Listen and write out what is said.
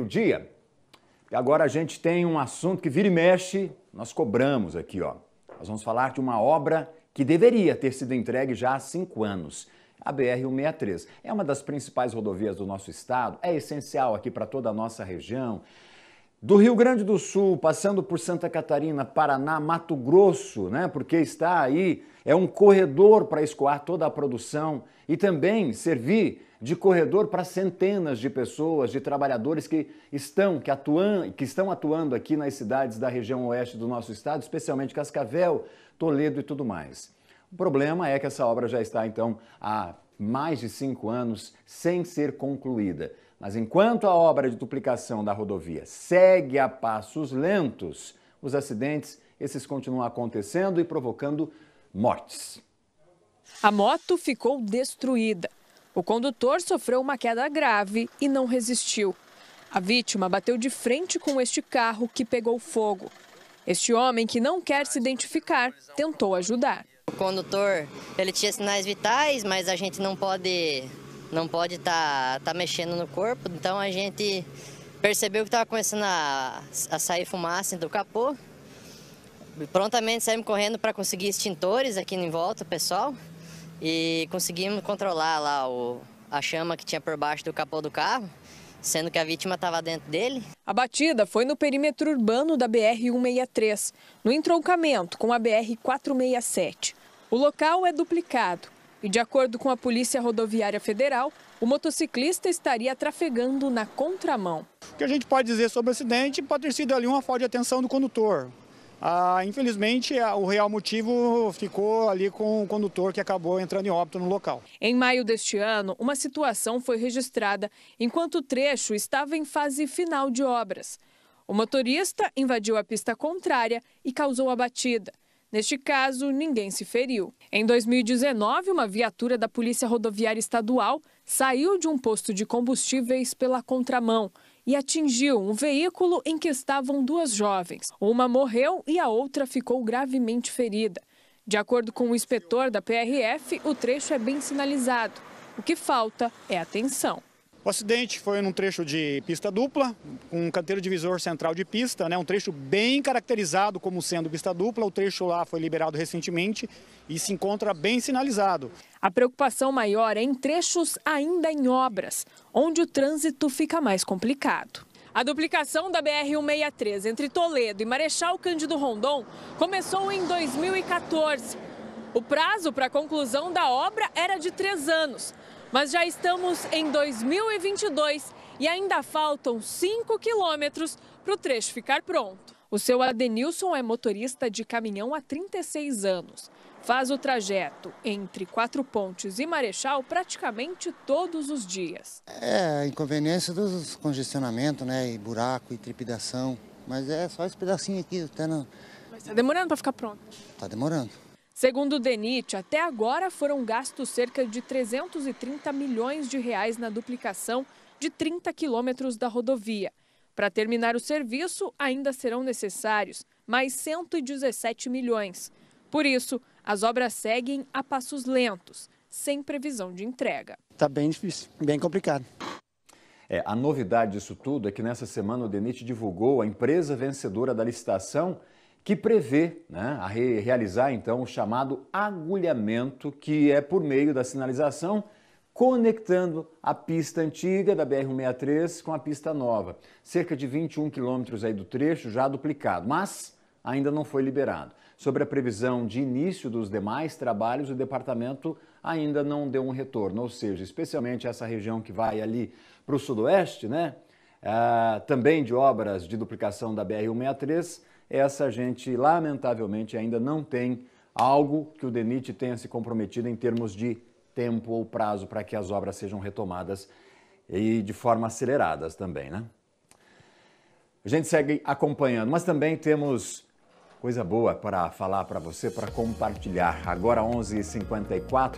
dia. E agora a gente tem um assunto que vira e mexe, nós cobramos aqui, ó. Nós vamos falar de uma obra que deveria ter sido entregue já há cinco anos. A BR-163 é uma das principais rodovias do nosso estado, é essencial aqui para toda a nossa região. Do Rio Grande do Sul, passando por Santa Catarina, Paraná, Mato Grosso, né? Porque está aí, é um corredor para escoar toda a produção e também servir de corredor para centenas de pessoas, de trabalhadores que estão, que, atuam, que estão atuando aqui nas cidades da região oeste do nosso estado, especialmente Cascavel, Toledo e tudo mais. O problema é que essa obra já está, então, há mais de cinco anos sem ser concluída. Mas enquanto a obra de duplicação da rodovia segue a passos lentos, os acidentes, esses continuam acontecendo e provocando mortes. A moto ficou destruída. O condutor sofreu uma queda grave e não resistiu. A vítima bateu de frente com este carro que pegou fogo. Este homem, que não quer se identificar, tentou ajudar. O condutor, ele tinha sinais vitais, mas a gente não pode não pode estar tá, tá mexendo no corpo, então a gente percebeu que estava começando a, a sair fumaça do capô. Prontamente saímos correndo para conseguir extintores aqui em volta, pessoal, e conseguimos controlar lá o, a chama que tinha por baixo do capô do carro, sendo que a vítima estava dentro dele. A batida foi no perímetro urbano da BR-163, no entroncamento com a BR-467. O local é duplicado e, de acordo com a Polícia Rodoviária Federal, o motociclista estaria trafegando na contramão. O que a gente pode dizer sobre o acidente pode ter sido ali uma falta de atenção do condutor. Ah, infelizmente, o real motivo ficou ali com o condutor que acabou entrando em óbito no local. Em maio deste ano, uma situação foi registrada enquanto o trecho estava em fase final de obras. O motorista invadiu a pista contrária e causou a batida. Neste caso, ninguém se feriu. Em 2019, uma viatura da Polícia Rodoviária Estadual saiu de um posto de combustíveis pela contramão e atingiu um veículo em que estavam duas jovens. Uma morreu e a outra ficou gravemente ferida. De acordo com o inspetor da PRF, o trecho é bem sinalizado. O que falta é atenção. O acidente foi num trecho de pista dupla, com um canteiro divisor central de pista, né? um trecho bem caracterizado como sendo pista dupla. O trecho lá foi liberado recentemente e se encontra bem sinalizado. A preocupação maior é em trechos ainda em obras, onde o trânsito fica mais complicado. A duplicação da BR-163 entre Toledo e Marechal Cândido Rondon começou em 2014. O prazo para a conclusão da obra era de três anos. Mas já estamos em 2022 e ainda faltam 5 quilômetros para o trecho ficar pronto. O seu Adenilson é motorista de caminhão há 36 anos. Faz o trajeto entre Quatro Pontes e Marechal praticamente todos os dias. É, a inconveniência dos congestionamentos, né? E buraco e trepidação. Mas é só esse pedacinho aqui, até não. Mas está demorando para ficar pronto? Está demorando. Segundo o DENIT, até agora foram gastos cerca de 330 milhões de reais na duplicação de 30 quilômetros da rodovia. Para terminar o serviço, ainda serão necessários mais 117 milhões. Por isso, as obras seguem a passos lentos, sem previsão de entrega. Está bem difícil, bem complicado. É, a novidade disso tudo é que nessa semana o DENIT divulgou a empresa vencedora da licitação que prevê né, a re realizar então o chamado agulhamento, que é por meio da sinalização conectando a pista antiga da BR-163 com a pista nova. Cerca de 21 quilômetros aí do trecho já duplicado, mas ainda não foi liberado. Sobre a previsão de início dos demais trabalhos, o departamento ainda não deu um retorno, ou seja, especialmente essa região que vai ali para o sudoeste, né? Ah, também de obras de duplicação da BR-163, essa gente, lamentavelmente, ainda não tem algo que o DENIT tenha se comprometido em termos de tempo ou prazo para que as obras sejam retomadas e de forma aceleradas também, né? A gente segue acompanhando, mas também temos coisa boa para falar para você, para compartilhar. Agora 11h54.